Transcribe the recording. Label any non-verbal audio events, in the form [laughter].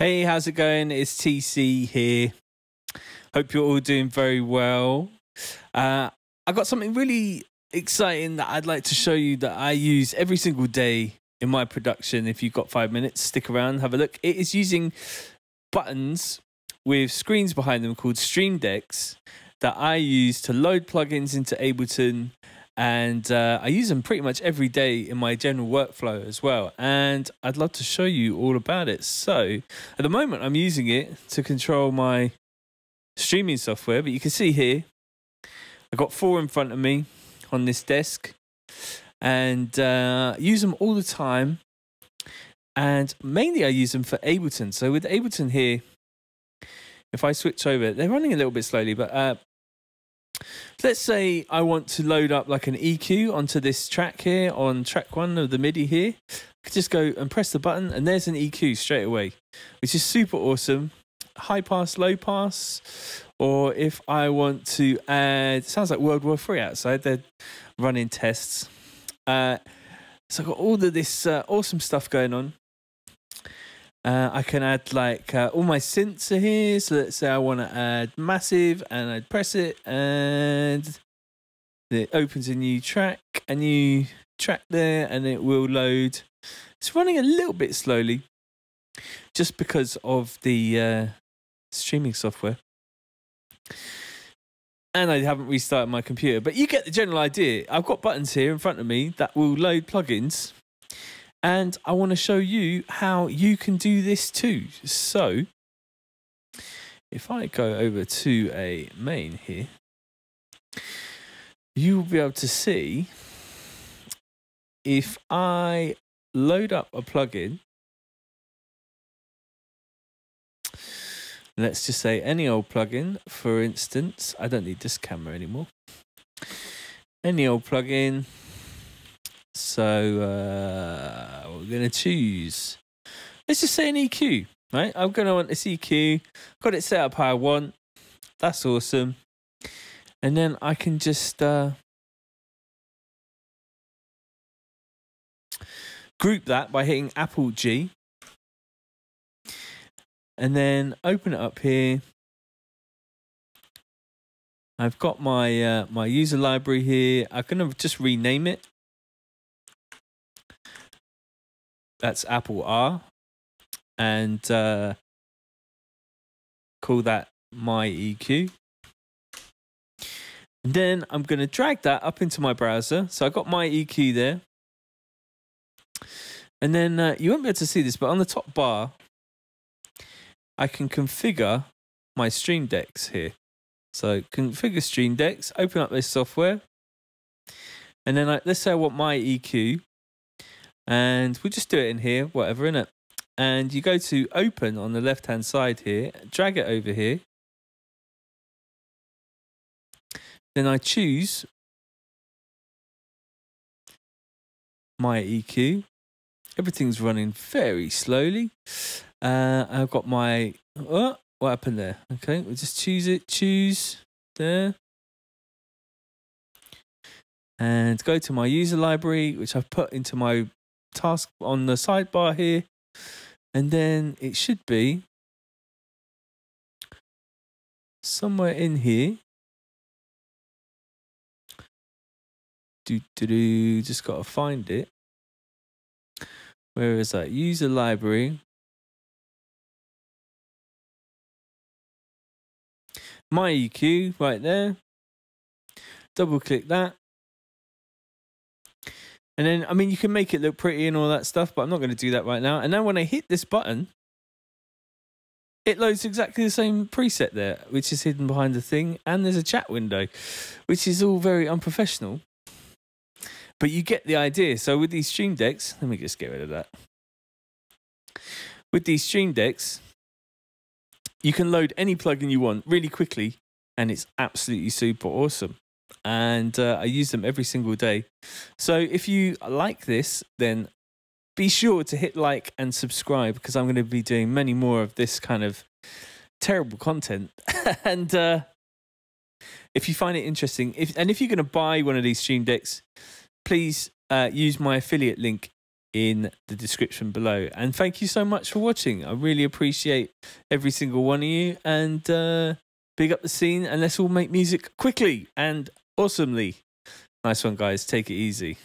Hey, how's it going? It's TC here. Hope you're all doing very well. Uh, I got something really exciting that I'd like to show you that I use every single day in my production. If you've got five minutes, stick around, have a look. It is using buttons with screens behind them called Stream Decks that I use to load plugins into Ableton and uh, I use them pretty much every day in my general workflow as well. And I'd love to show you all about it. So at the moment, I'm using it to control my streaming software, but you can see here, I've got four in front of me on this desk and uh, use them all the time. And mainly I use them for Ableton. So with Ableton here, if I switch over, they're running a little bit slowly, but uh, let's say I want to load up like an EQ onto this track here on track one of the MIDI here. I could just go and press the button and there's an EQ straight away, which is super awesome. High pass, low pass, or if I want to add, sounds like World War Three outside, they're running tests. Uh, so I've got all of this uh, awesome stuff going on. Uh, I can add like uh, all my synths are here. So let's say I want to add massive and I'd press it and it opens a new track, a new track there, and it will load. It's running a little bit slowly just because of the uh, streaming software. And I haven't restarted my computer, but you get the general idea. I've got buttons here in front of me that will load plugins and I want to show you how you can do this too. So if I go over to a main here, you will be able to see if I load up a plugin, let's just say any old plugin, for instance, I don't need this camera anymore. Any old plugin, so uh, we're going to choose. Let's just say an EQ, right? I'm going to want this EQ. Got it set up how I want. That's awesome. And then I can just uh, group that by hitting Apple G. And then open it up here. I've got my uh, my user library here. I'm gonna just rename it. That's Apple R. And uh, call that my EQ. And then I'm going to drag that up into my browser. So I got my EQ there. And then uh, you won't be able to see this, but on the top bar, I can configure my Stream Decks here. So configure Stream Decks, open up this software. And then I, let's say I want my EQ and we'll just do it in here, whatever, in it. And you go to open on the left hand side here, drag it over here. Then I choose my EQ. Everything's running very slowly. Uh, I've got my, oh, what happened there? Okay, we'll just choose it, choose there. And go to my user library, which I've put into my task on the sidebar here. And then it should be somewhere in here. Do, do, do, just got to find it. Where is that? User library. My EQ right there. Double click that. And then, I mean, you can make it look pretty and all that stuff, but I'm not going to do that right now. And now when I hit this button, it loads exactly the same preset there, which is hidden behind the thing. And there's a chat window, which is all very unprofessional. But you get the idea. So with these Stream Decks, let me just get rid of that. With these Stream Decks, you can load any plugin you want really quickly, and it's absolutely super awesome and uh, I use them every single day. So if you like this, then be sure to hit like and subscribe because I'm going to be doing many more of this kind of terrible content. [laughs] and uh, if you find it interesting, if and if you're going to buy one of these Stream Decks, please uh, use my affiliate link in the description below. And thank you so much for watching. I really appreciate every single one of you. And uh, big up the scene, and let's all make music quickly and awesomely. Nice one, guys. Take it easy.